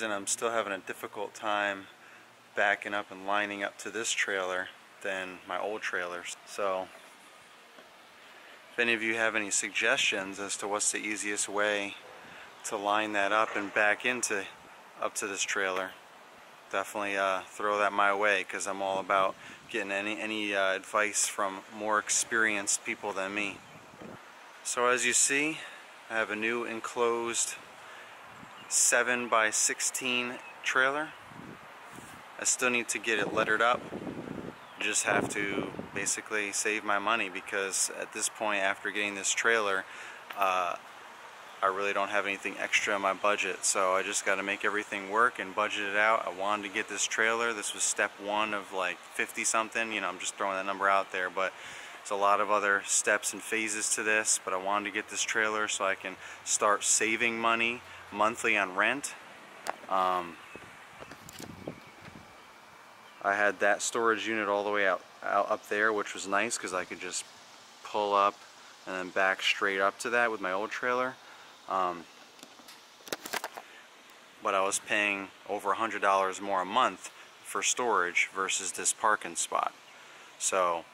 reason I'm still having a difficult time backing up and lining up to this trailer than my old trailers. So if any of you have any suggestions as to what's the easiest way to line that up and back into up to this trailer, definitely uh, throw that my way because I'm all about getting any, any uh, advice from more experienced people than me. So as you see, I have a new enclosed 7 by 16 trailer. I still need to get it lettered up. Just have to basically save my money because at this point after getting this trailer uh, I really don't have anything extra in my budget so I just got to make everything work and budget it out. I wanted to get this trailer. This was step one of like 50 something. You know, I'm just throwing that number out there, but there's a lot of other steps and phases to this, but I wanted to get this trailer so I can start saving money monthly on rent. Um, I had that storage unit all the way out, out up there, which was nice because I could just pull up and then back straight up to that with my old trailer. Um, but I was paying over $100 more a month for storage versus this parking spot. So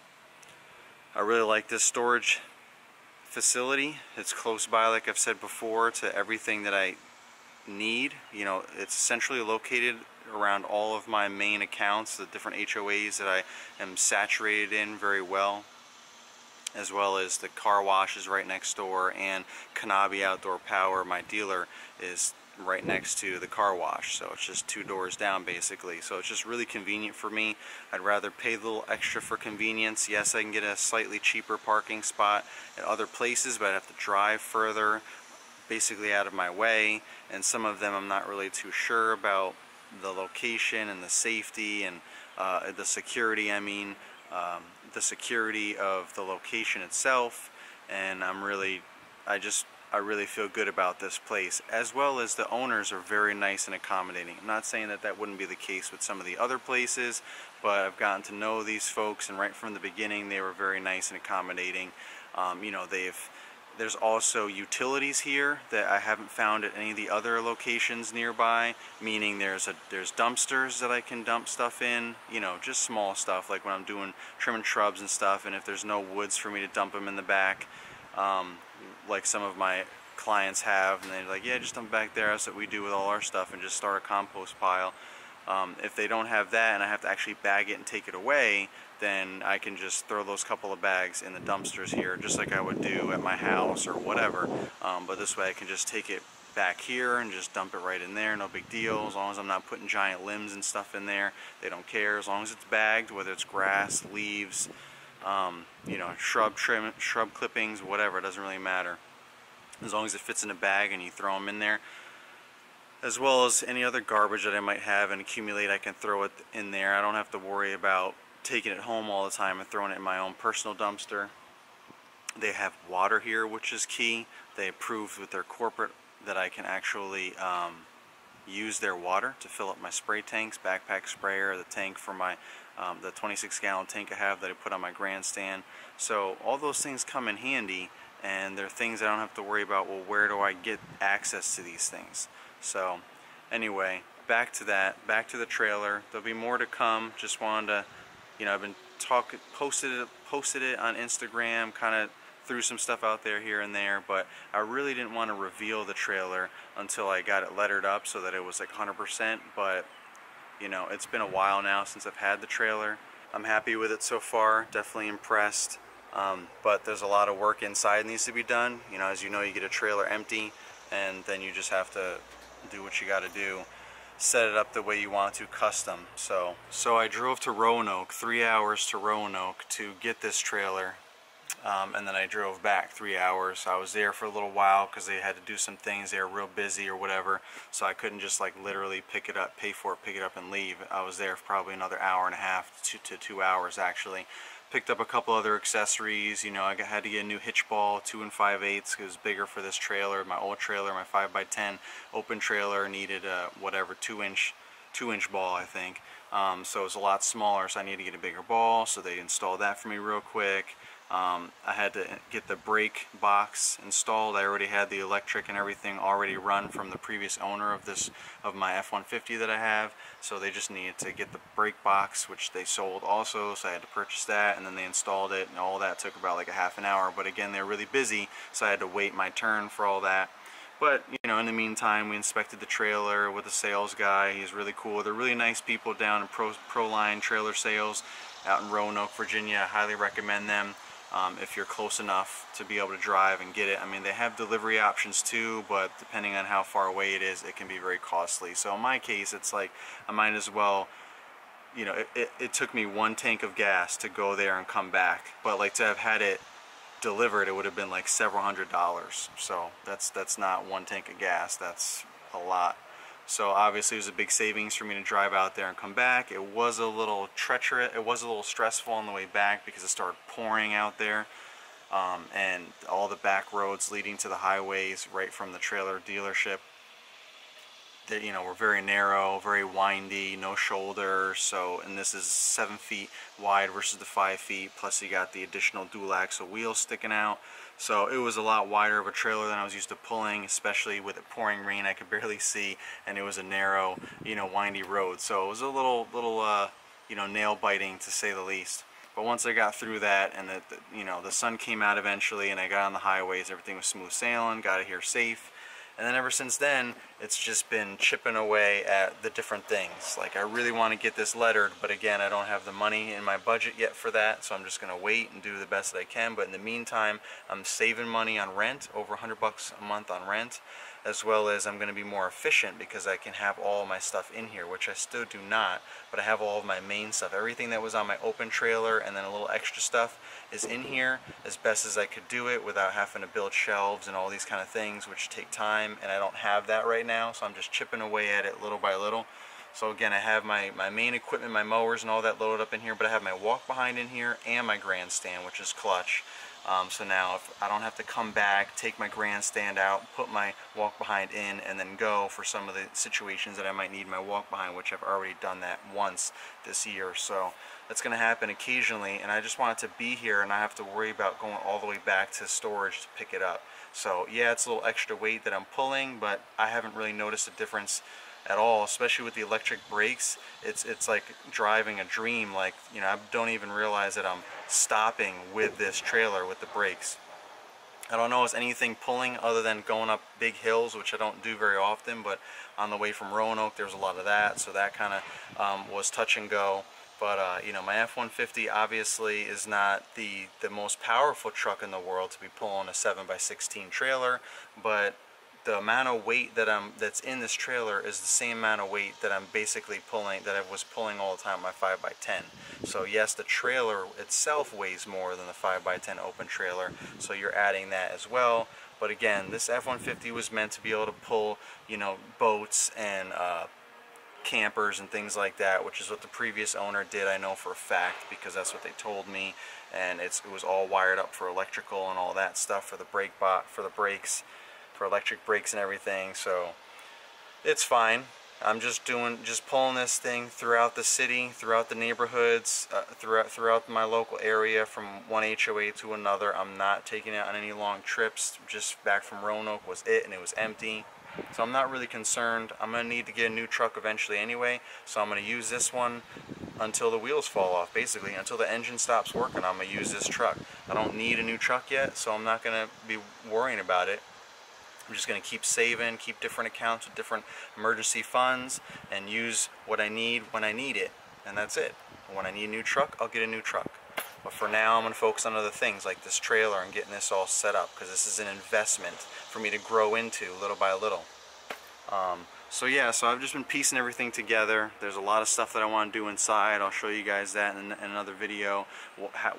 I really like this storage facility. It's close by, like I've said before, to everything that I need. You know, it's centrally located around all of my main accounts, the different HOAs that I am saturated in very well as well as the car wash is right next door and Kanabe Outdoor Power, my dealer, is right next to the car wash. So it's just two doors down basically. So it's just really convenient for me. I'd rather pay a little extra for convenience. Yes I can get a slightly cheaper parking spot at other places but I'd have to drive further basically out of my way and some of them I'm not really too sure about the location and the safety and uh, the security I mean um, the security of the location itself. And I'm really I just I really feel good about this place as well as the owners are very nice and accommodating. I'm not saying that that wouldn't be the case with some of the other places but I've gotten to know these folks and right from the beginning they were very nice and accommodating. Um, you know they've there's also utilities here that I haven't found at any of the other locations nearby, meaning there's a there's dumpsters that I can dump stuff in, you know, just small stuff like when I'm doing trimming shrubs and stuff, and if there's no woods for me to dump them in the back, um, like some of my clients have, and they're like, yeah, just dump back there. That's what we do with all our stuff, and just start a compost pile. Um, if they don't have that and I have to actually bag it and take it away, then I can just throw those couple of bags in the dumpsters here, just like I would do at my house or whatever. Um, but this way I can just take it back here and just dump it right in there, no big deal. As long as I'm not putting giant limbs and stuff in there, they don't care. As long as it's bagged, whether it's grass, leaves, um, you know, shrub trim, shrub clippings, whatever, it doesn't really matter. As long as it fits in a bag and you throw them in there, as well as any other garbage that I might have and accumulate I can throw it in there. I don't have to worry about taking it home all the time and throwing it in my own personal dumpster. They have water here which is key. They approved with their corporate that I can actually um, use their water to fill up my spray tanks backpack sprayer the tank for my um, the 26 gallon tank I have that I put on my grandstand. So all those things come in handy and they're things I don't have to worry about well where do I get access to these things so anyway, back to that, back to the trailer. There'll be more to come. Just wanted to, you know, I've been talking, posted it, posted it on Instagram, kind of threw some stuff out there here and there, but I really didn't want to reveal the trailer until I got it lettered up so that it was like 100%, but you know, it's been a while now since I've had the trailer. I'm happy with it so far, definitely impressed, um, but there's a lot of work inside needs to be done. You know, as you know, you get a trailer empty, and then you just have to do what you got to do set it up the way you want to custom. So so I drove to Roanoke three hours to Roanoke to get this trailer um, and then I drove back three hours. I was there for a little while because they had to do some things they were real busy or whatever so I couldn't just like literally pick it up pay for it pick it up and leave. I was there for probably another hour and a half to, to two hours actually Picked up a couple other accessories, you know, I had to get a new hitch ball, 2 and 5 eighths, it was bigger for this trailer. My old trailer, my 5x10 open trailer needed a whatever 2 inch 2 inch ball I think. Um, so it was a lot smaller so I needed to get a bigger ball so they installed that for me real quick. Um, I had to get the brake box installed. I already had the electric and everything already run from the previous owner of this of my F-150 that I have. So they just needed to get the brake box, which they sold also. So I had to purchase that, and then they installed it, and all that took about like a half an hour. But again, they're really busy, so I had to wait my turn for all that. But, you know, in the meantime, we inspected the trailer with the sales guy. He's really cool. They're really nice people down in Pro, Proline Trailer Sales out in Roanoke, Virginia. I highly recommend them um, if you're close enough to be able to drive and get it. I mean, they have delivery options too, but depending on how far away it is, it can be very costly. So in my case, it's like I might as well, you know, it, it, it took me one tank of gas to go there and come back. But like to have had it delivered, it would have been like several hundred dollars. So that's that's not one tank of gas. That's a lot. So obviously it was a big savings for me to drive out there and come back. It was a little treacherous, it was a little stressful on the way back because it started pouring out there. Um, and all the back roads leading to the highways right from the trailer dealership that you know were very narrow, very windy, no shoulder. So, and this is seven feet wide versus the five feet. Plus, you got the additional dual axle wheels sticking out. So it was a lot wider of a trailer than I was used to pulling, especially with it pouring rain. I could barely see, and it was a narrow, you know, windy road. So it was a little, little, uh, you know, nail biting to say the least. But once I got through that, and the, you know, the sun came out eventually, and I got on the highways, everything was smooth sailing. Got it here safe. And then ever since then, it's just been chipping away at the different things. Like I really want to get this lettered, but again, I don't have the money in my budget yet for that, so I'm just going to wait and do the best that I can. But in the meantime, I'm saving money on rent, over 100 bucks a month on rent as well as I'm going to be more efficient because I can have all my stuff in here, which I still do not, but I have all of my main stuff. Everything that was on my open trailer and then a little extra stuff is in here as best as I could do it without having to build shelves and all these kind of things, which take time, and I don't have that right now, so I'm just chipping away at it little by little. So again, I have my, my main equipment, my mowers and all that loaded up in here, but I have my walk behind in here and my grandstand, which is clutch. Um, so now if I don't have to come back, take my grandstand out, put my walk behind in, and then go for some of the situations that I might need my walk behind, which I've already done that once this year. So that's going to happen occasionally, and I just want it to be here and I have to worry about going all the way back to storage to pick it up. So yeah, it's a little extra weight that I'm pulling, but I haven't really noticed a difference at all, especially with the electric brakes. It's it's like driving a dream. Like you know, I don't even realize that I'm stopping with this trailer with the brakes. I don't know if anything pulling other than going up big hills, which I don't do very often, but on the way from Roanoke, there's a lot of that, so that kind of um, was touch and go. But, uh, you know, my F-150 obviously is not the, the most powerful truck in the world to be pulling a 7x16 trailer, but the amount of weight that I'm that's in this trailer is the same amount of weight that I'm basically pulling that I was pulling all the time my 5x10 so yes the trailer itself weighs more than the 5x10 open trailer so you're adding that as well. But again this F-150 was meant to be able to pull you know boats and uh, campers and things like that which is what the previous owner did I know for a fact because that's what they told me. And it was all wired up for electrical and all that stuff for the brake bot for the brakes for electric brakes and everything so it's fine. I'm just doing just pulling this thing throughout the city throughout the neighborhoods uh, throughout throughout my local area from one HOA to another. I'm not taking it on any long trips. Just back from Roanoke was it and it was empty. So I'm not really concerned. I'm gonna need to get a new truck eventually anyway so I'm gonna use this one until the wheels fall off basically until the engine stops working. I'm gonna use this truck. I don't need a new truck yet so I'm not gonna be worrying about it I'm just going to keep saving, keep different accounts with different emergency funds, and use what I need when I need it. And that's it. When I need a new truck, I'll get a new truck. But for now, I'm going to focus on other things like this trailer and getting this all set up because this is an investment for me to grow into little by little. Um, so yeah, so I've just been piecing everything together. There's a lot of stuff that I want to do inside. I'll show you guys that in, in another video,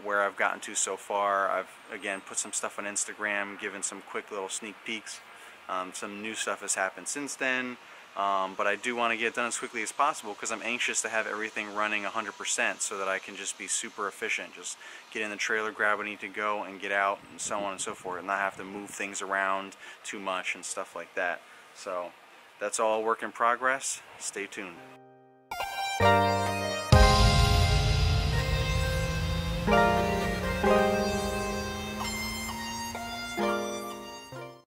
where I've gotten to so far. I've, again, put some stuff on Instagram, given some quick little sneak peeks. Um, some new stuff has happened since then, um, but I do want to get it done as quickly as possible because I'm anxious to have everything running 100% so that I can just be super efficient. Just get in the trailer, grab what I need to go, and get out, and so on and so forth, and not have to move things around too much and stuff like that. So that's all work in progress. Stay tuned.